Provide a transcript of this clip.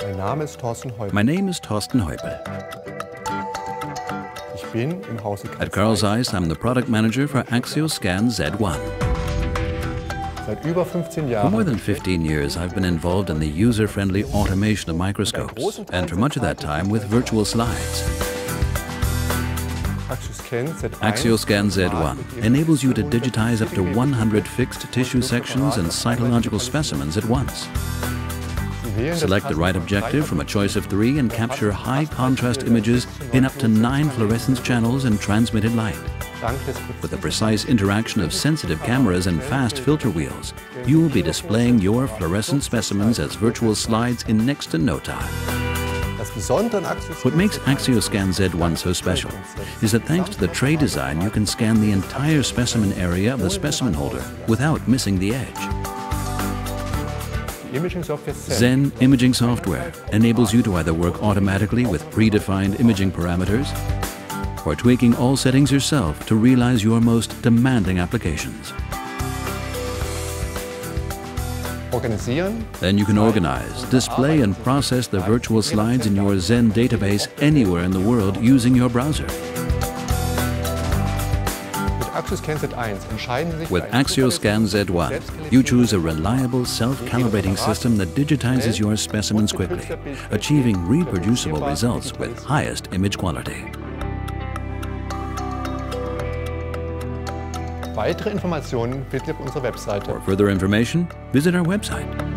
Mein Name ist Thorsten Heubel. My name is Torsten Heubel. Ich bin im Hause At Carl Zeiss, I'm the product manager for Axioscan Z1. Seit über 15 For more than 15 years, I've been involved in the user-friendly automation of microscopes, and for much of that time with virtual slides. Axioscan Z1 enables you to digitize up to 100 fixed tissue sections and cytological specimens at once. Select the right objective from a choice of three and capture high contrast images in up to nine fluorescence channels and transmitted light. With the precise interaction of sensitive cameras and fast filter wheels, you will be displaying your fluorescent specimens as virtual slides in next to no time. What makes Axioscan Z1 so special is that thanks to the tray design, you can scan the entire specimen area of the specimen holder without missing the edge. Imaging Software Zen Zen imaging software enables you to either work automatically with predefined imaging parameters or tweaking all settings yourself to realize your most demanding applications. Then you can organize, display, and process the virtual slides in your Zen database anywhere in the world using your browser. With Axioscan Z1, you choose a reliable self-calibrating system that digitizes your specimens quickly, achieving reproducible results with highest image quality. Weitere Informationen findet ihr auf unserer Webseite. For further information, visit our website